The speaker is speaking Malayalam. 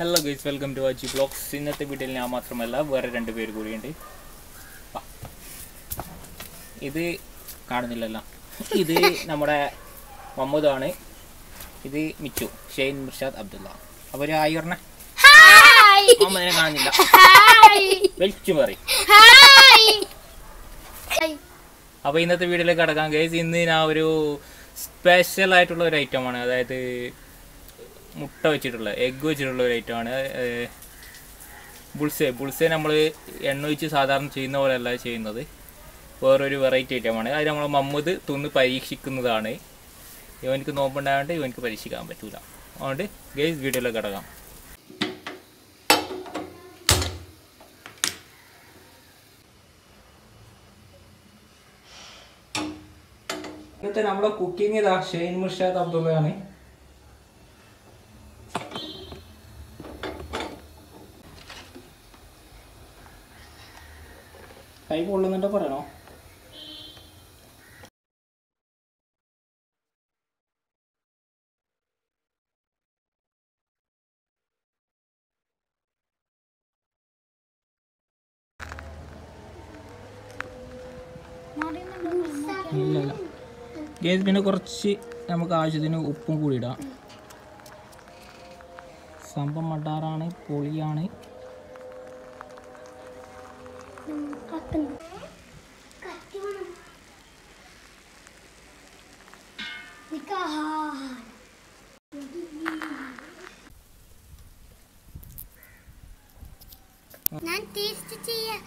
Hello guys welcome to Aji blogs ഇന്നത്തെ വീട്ടിൽ ഞാൻ മാത്രമല്ല വേറെ രണ്ട് പേര് കൂടിയുണ്ട്. ഇത് കാണുന്നില്ലല്ലോ. ഇത് നമ്മുടെ മമ്മൂദാണ്. ഇത് മിച്ചു ഷെയ്ൻ മിർഷാദ് അബ്ദുള്ള. അവർ ആയി പറഞ്ഞ. ഹായ്. കാണുന്നില്ല. വെച്ചു പറയും. അപ്പോൾ ഇന്നത്തെ വീഡിയോയിലേക്ക് കടക്കാം ഗൈസ് ഇന്ന് ഞാൻ ഒരു സ്പെഷ്യൽ ആയിട്ടുള്ള ഒരു ഐറ്റമാണ് അതായത് മുട്ട വെച്ചിട്ടുള്ള എഗ്ഗ് വെച്ചിട്ടുള്ള ഒരു ഐറ്റം ആണ്. ബുൾസെ ബുൾസെ നമ്മൾ എണ്ണ ഒഴിച്ച് സാധാരണ ചെയ്യുന്ന പോലെയല്ല ചെയ്യുന്നത്. വേറൊരു വെറൈറ്റി ഐറ്റമാണ് അത് നമ്മൾ മമ്മൂദ് തിന്ന് പരീക്ഷിക്കുന്നതാണ്. ഇവനക്ക് നോമ്പുണ്ടായതുകൊണ്ട് ഇവനക്ക് പരീക്ഷിക്കാൻ പറ്റൂല. അതുകൊണ്ട് ഗെയ്സ് വീഡിയോയിലേക്ക് കിടക്കാം. ഇന്നത്തെ നമ്മുടെ കുക്കിംഗ് ഇതാ ഷെയ്ൻ മുർഷാദ് അബ്ദുള്ളയാണ്. കൈ പൊള്ളുന്നുണ്ടോ പറയണോ? ഇല്ലല്ല. പിന്നെ കുറച്ച് നമുക്ക് ആവശ്യത്തിന് ഉപ്പും കൂടി ഇടാം. സംഭവം മട്ടാറാണ് പൊളിയാണ്. ഞാൻ ടേസ്റ്റ് ചെയ്യാൻ